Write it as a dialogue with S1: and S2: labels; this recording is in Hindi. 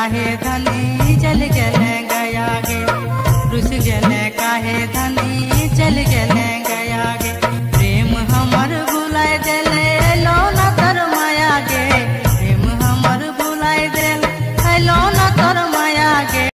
S1: काहे धनी? जल गले गया गे। रुस गले काहे धनी? जल गले